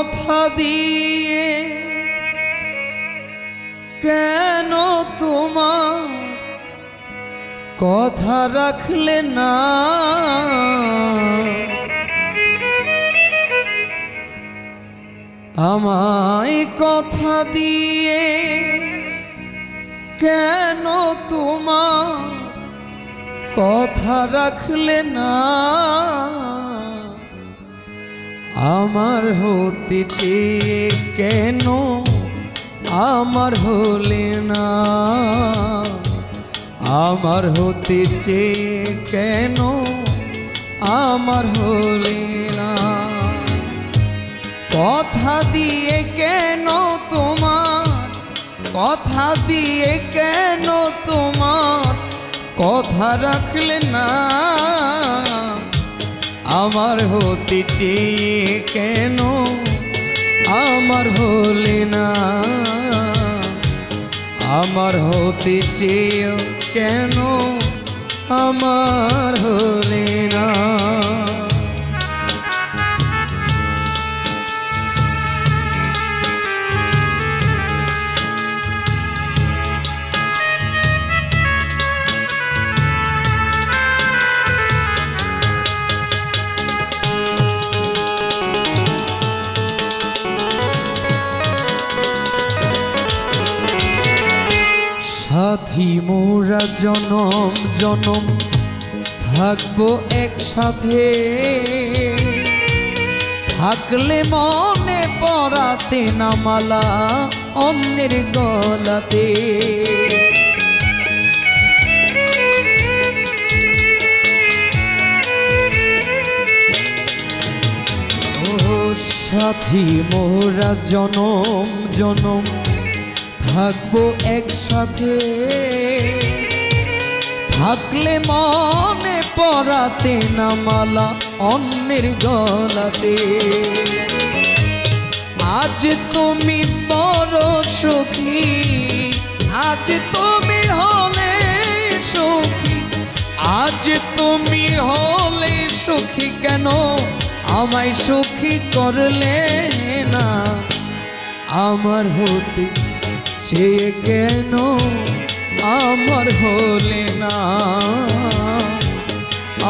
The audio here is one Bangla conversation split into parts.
কথা দিয়ে কেন তোমার কথা রাখলে না? আমায় কথা দিয়ে কেন তোমার কথা রাখলে না? আমার হতে চেয়ে কেন? আমার হলে না। আমার হতে চেয়ে কেন? আমার হলে না। কথা দিয়ে কেন তোমার? কথা দিয়ে কেন তোমার? কথা রাখলে না। আমার হতে চেয়ে কেন? আমার হলে না। আমার হতে চেয়ে কেন? আমার হলে না। সাথী মোরা জনম জনম থাকব একসাথে। থাকলে মনে পড়াতে নামালা অন্যের গলাতে। সাথী মোরা জনম জনম থাকব একসাথে। থাকলে মনে পড়াতে না মালা অন্যের গলাতে। আজ তুমি বড় সুখী, আজ তুমি হলে সুখী। আজ তুমি হলে সুখী কেন আমায় সুখী করলে না? আমার হতে সে কেন আমার হলে না?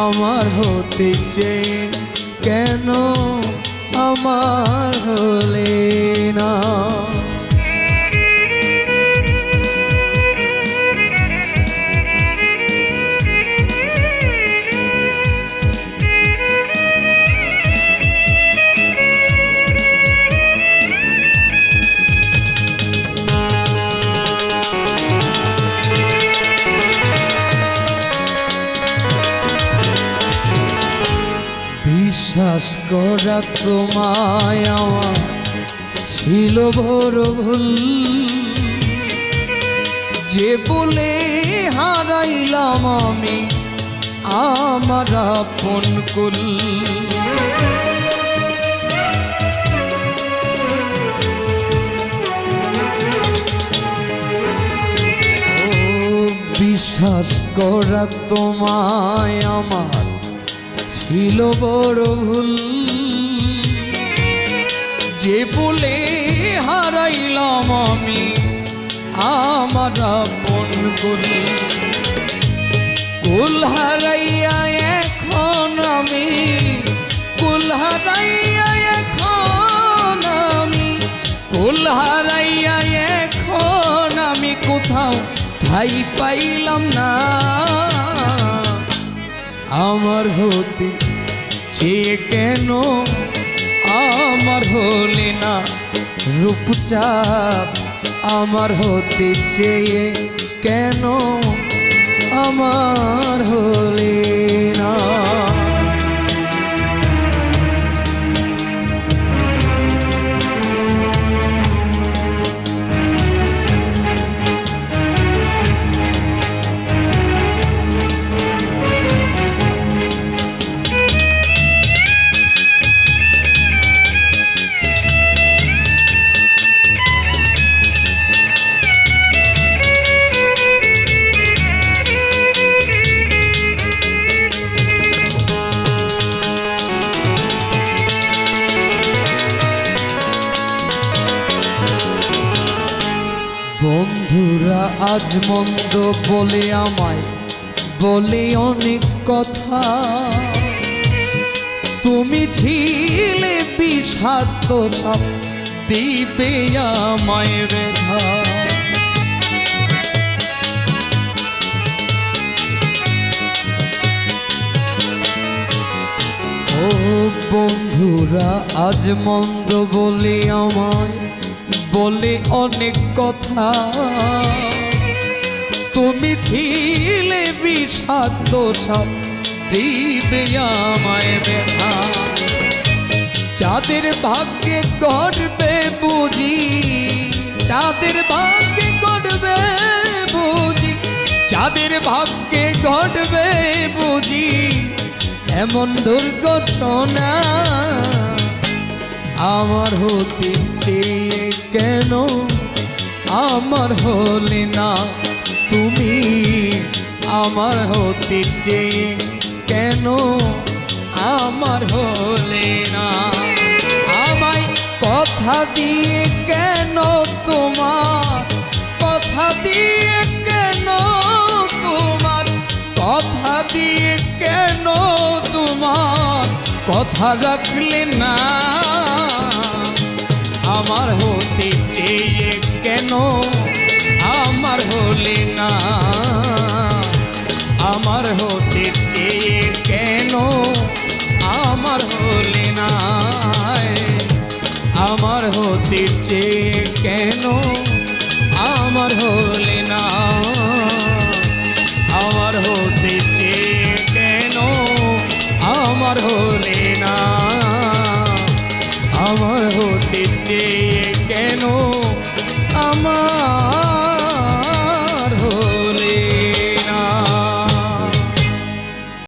আমার হতে চেয়ে কেন আমার হলে তোমায় ছিল বড় ভুল। যে বলে হারাইলাম আমি আমার আপন কুল। বিশ্বাস করা তোমায় আমার ছিল বড় ভুল। আমার আপন কুল কুল এখন আমি, কুল হারাইয়া এখন আমি, কুল এখন আমি কোথাও ঠাই পাইলাম না। আমার হতে চেয়ে কেন আমার হলে না রূপচাঁদ? আমার হতে চেয়ে কেন? আমার হলে না। আজ মন্দ বলে আমায়, বলে অনেক কথা। তুমি ছিলে বিষাক্ত সব, দিবে আমায় ব্যথা। ও বন্ধুরা, আজ মন্দ বলে আমায়, বলে অনেক কথা। তুমি ছিলে বিষাক্ত সব, দিবে আমায় যাদের ভাগ্যে গড়বে বুঝি, যাদের ভাগ্যে গড়বে বুঝি, যাদের ভাগ্যে ঘটবে বুঝি, এমন দুর্ঘটনা আমার হতে চেয়ে কেন? আমার হলে না, তুমি আমার হতে চেয়ে, কেন আমার হলে না? আমায় কথা দিয়ে কেন তোমার? কথা দিয়ে কেন তোমার? কথা দিয়ে কেন তোমার? কথা রাখলে না, আমার হতে চেয়ে কেন? আমার হলে না। আমার হতে চেয়ে কেন? আমার হলে না আমার হতে চেয়ে কেন? আমার হলে না। আমার হতে চেয়ে কেন? আমার হলে না। আমার হতে চেয়ে